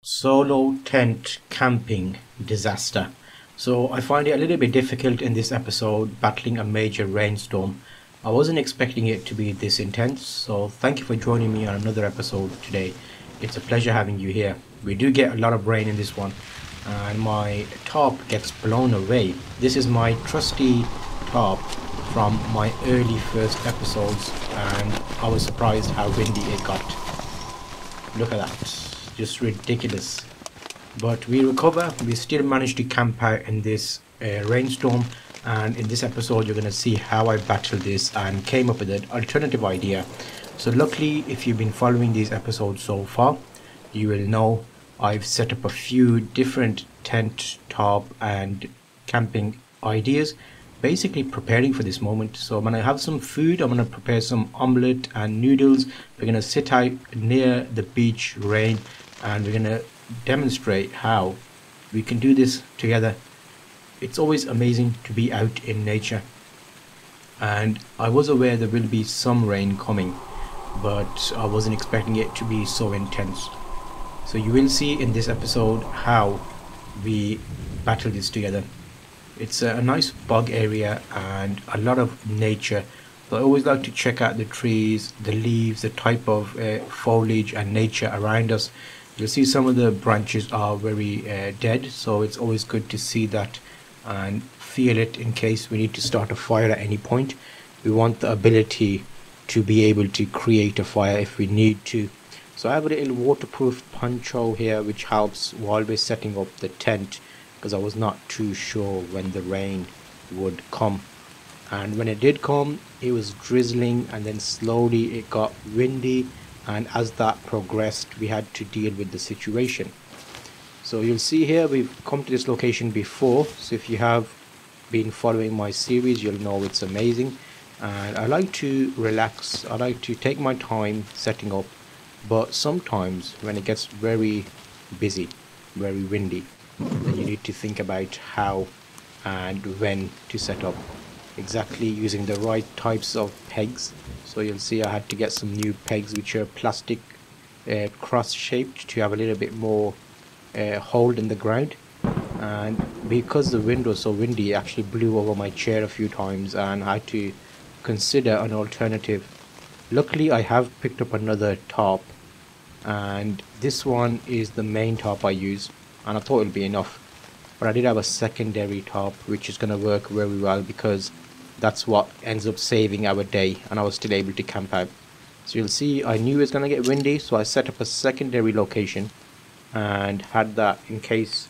Solo tent camping disaster. So I find it a little bit difficult in this episode battling a major rainstorm. I wasn't expecting it to be this intense, so thank you for joining me on another episode today. It's a pleasure having you here. We do get a lot of rain in this one, and my tarp gets blown away. This is my trusty tarp from my early first episodes, and I was surprised how windy it got. Look at that just ridiculous. But we recover. We still managed to camp out in this uh, rainstorm. And in this episode, you're going to see how I battled this and came up with an alternative idea. So luckily, if you've been following these episodes so far, you will know I've set up a few different tent, tarp, and camping ideas basically preparing for this moment. So when I'm gonna have some food. I'm gonna prepare some omelette and noodles. We're gonna sit out near the beach, rain, and we're going to demonstrate how we can do this together. It's always amazing to be out in nature and I was aware there will be some rain coming but I wasn't expecting it to be so intense. So you will see in this episode how we battle this together. It's a, nice bog area and a lot of nature. So I always like to check out the trees, the leaves, the type of uh, foliage and nature around us you'll see some of the branches are very uh, dead so it's always good to see that and feel it in case we need to start a fire at any point. We want the ability to be able to create a fire if we need to. So I have a little waterproof poncho here which helps while we're setting up the tent because I was not too sure when the rain would come. And when it did come it was drizzling and then slowly it got windy and as that progressed we had to deal with the situation. So you'll see here we've come to this location before so if you have been following my series you'll know it's amazing. And I like to relax I like to take my time setting up but sometimes when it gets very busy very windy then you need to think about how and when to set up exactly using the right types of pegs. So you'll see I had to get some new pegs which are plastic uh, cross shaped to have a little bit more uh, hold in the ground. And because the wind was so windy it actually blew over my chair a few times and I had to consider an alternative. Luckily I have picked up another tarp and this one is the main tarp I use and I thought it would be enough. But I did have a secondary tarp which is going to work very well because that's what ends up saving our day and I was still able to camp out. So you'll see I knew it was gonna get windy so I set up a secondary location and had that in case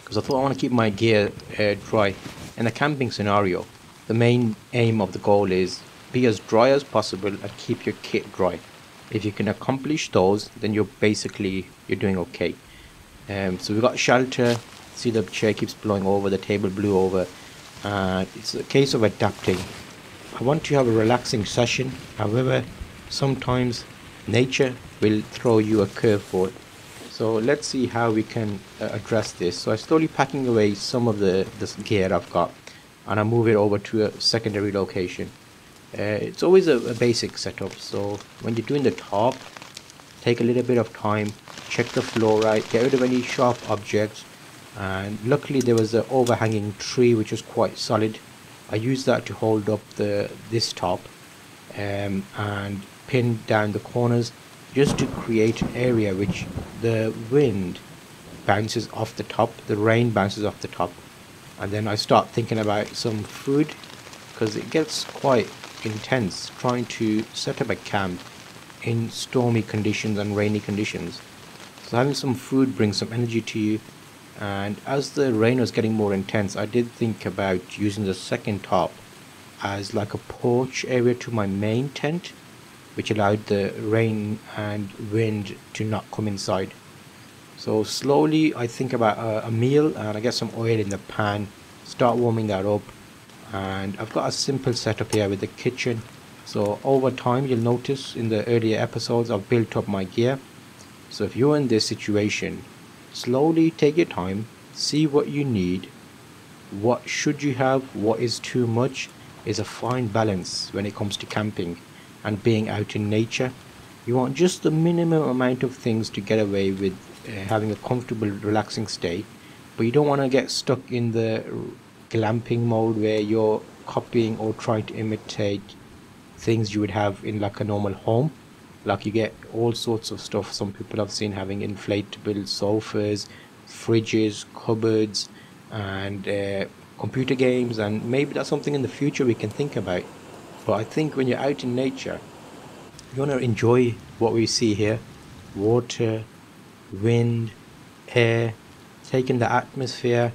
because I thought I want to keep my gear uh, dry. In a camping scenario the main aim of the goal is be as dry as possible and keep your kit dry. If you can accomplish those then you're basically you're doing okay. Um, so we got shelter see the chair keeps blowing over the table blew over uh, it's a case of adapting. I want to have a relaxing session, however, sometimes nature will throw you a curveball. So let's see how we can uh, address this. So I'm slowly packing away some of the this gear I've got and I move it over to a secondary location. Uh, it's always a, a basic setup, so when you're doing the tarp, take a little bit of time, check the floor right, get rid of any sharp objects, and luckily there was an overhanging tree which was quite solid. I used that to hold up the this tarp um, and pin down the corners just to create an area which the wind bounces off the tarp the rain bounces off the tarp. And then I start thinking about some food because it gets quite intense trying to set up a camp in stormy conditions and rainy conditions. So having some food brings some energy to you and as the rain was getting more intense I did think about using the second tarp as like a porch area to my main tent which allowed the rain and wind to not come inside. So slowly I think about a, a meal and I get some oil in the pan start warming that up. And I've got a simple setup here with the kitchen. So over time you'll notice in the earlier episodes I've built up my gear. So if you're in this situation Slowly take your time, see what you need, what should you have, what is too much? Is a fine balance when it comes to camping and being out in nature. You want just the minimum amount of things to get away with uh, having a comfortable relaxing stay. But you don't want to get stuck in the glamping mode where you're copying or trying to imitate things you would have in like a normal home like you get all sorts of stuff. Some people have seen having inflatable sofas fridges cupboards and uh, computer games and maybe that's something in the future we can think about. But i think when you're out in nature you want to enjoy what we see here. Water wind air taking the atmosphere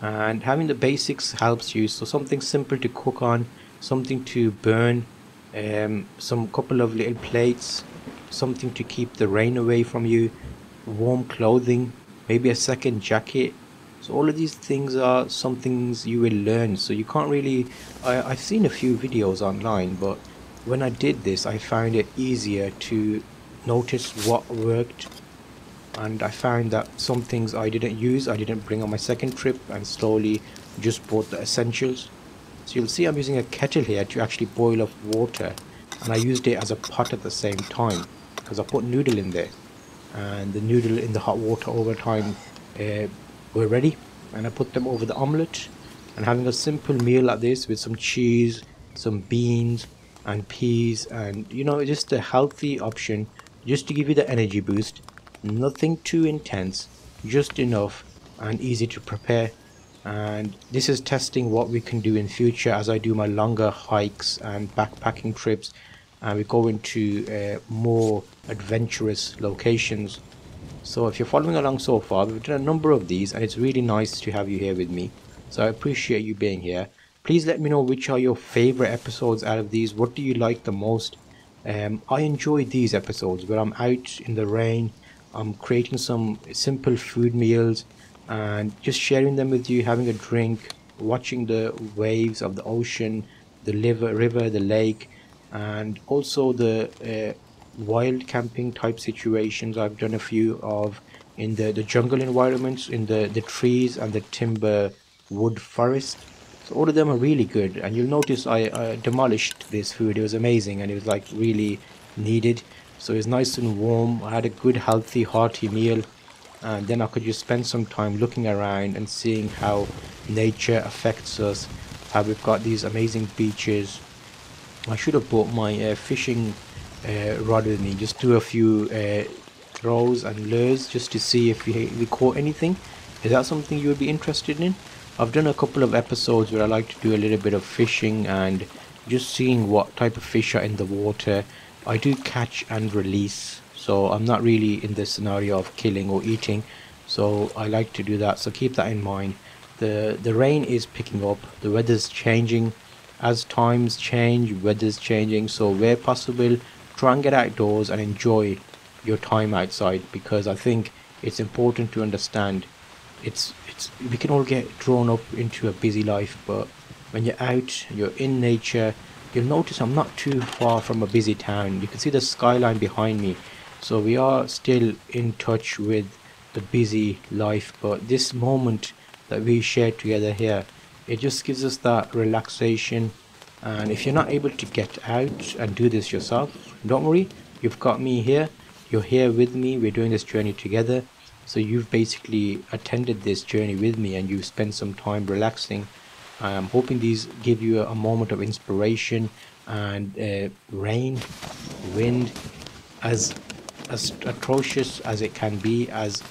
and having the basics helps you. So something simple to cook on something to burn um, some couple of little plates something to keep the rain away from you warm clothing maybe a second jacket. So all of these things are some things you will learn. So you can't really I, I've seen a few videos online but when I did this I found it easier to notice what worked. And I found that some things I didn't use I didn't bring on my second trip and slowly just bought the essentials so you'll see I'm using a kettle here to actually boil up water. And I used it as a pot at the same time because I put noodle in there. And the noodle in the hot water over time uh, were ready. And I put them over the omelette. And having a simple meal like this with some cheese some beans and peas and you know just a healthy option just to give you the energy boost. Nothing too intense just enough and easy to prepare and this is testing what we can do in future as I do my longer hikes and backpacking trips. And we go into uh, more adventurous locations. So if you're following along so far we've done a number of these and it's really nice to have you here with me. So I appreciate you being here. Please let me know which are your favorite episodes out of these. What do you like the most? Um, I enjoy these episodes where I'm out in the rain. I'm creating some simple food meals and just sharing them with you, having a drink, watching the waves of the ocean, the river, river the lake, and also the uh, wild camping type situations. I've done a few of in the, the jungle environments, in the, the trees and the timber wood forest. So all of them are really good, and you'll notice I uh, demolished this food. It was amazing, and it was like really needed so it's nice and warm i had a good healthy hearty meal and then i could just spend some time looking around and seeing how nature affects us how we've got these amazing beaches. I should have brought my uh, fishing uh, rod with me just do a few uh, throws and lures just to see if we, we caught anything. Is that something you would be interested in? I've done a couple of episodes where i like to do a little bit of fishing and just seeing what type of fish are in the water. I do catch and release so I'm not really in this scenario of killing or eating. So I like to do that. So keep that in mind. The the rain is picking up. The weather's changing. As times change weather's changing. So where possible try and get outdoors and enjoy your time outside because I think it's important to understand. It's it's we can all get drawn up into a busy life but when you're out you're in nature you'll notice I'm not too far from a busy town. You can see the skyline behind me so we are still in touch with the busy life but this moment that we share together here it just gives us that relaxation. And if you're not able to get out and do this yourself don't worry. You've got me here. You're here with me. We're doing this journey together. So you've basically attended this journey with me and you've spent some time relaxing. I'm hoping these give you a, moment of inspiration and uh, rain, wind, as as atrocious as it can be, as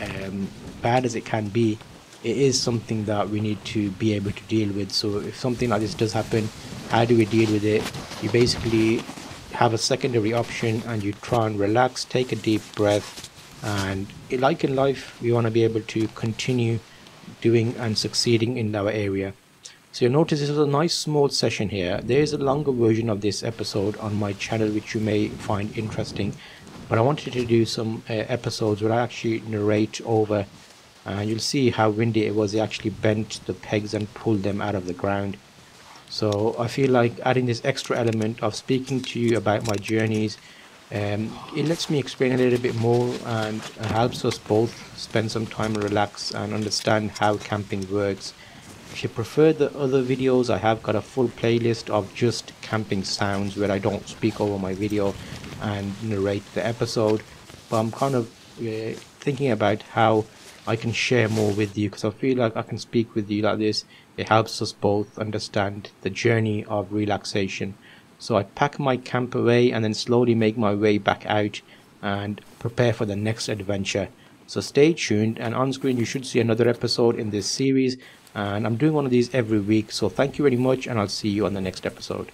um, bad as it can be, it is something that we need to be able to deal with. So if something like this does happen, how do we deal with it? You basically have a secondary option and you try and relax, take a deep breath, and like in life, we want to be able to continue doing and succeeding in our area. So you'll notice this is a nice small session here. There is a longer version of this episode on my channel which you may find interesting. But I wanted to do some uh, episodes where I actually narrate over and you'll see how windy it was. They actually bent the pegs and pulled them out of the ground. So I feel like adding this extra element of speaking to you about my journeys um, it lets me explain a little bit more and helps us both spend some time and relax and understand how camping works if you prefer the other videos I have got a full playlist of just camping sounds where I don't speak over my video and narrate the episode but I'm kind of uh, thinking about how I can share more with you because I feel like I can speak with you like this. It helps us both understand the journey of relaxation. So I pack my camp away and then slowly make my way back out and prepare for the next adventure. So stay tuned and on screen you should see another episode in this series and I'm doing one of these every week. So thank you very much and I'll see you on the next episode.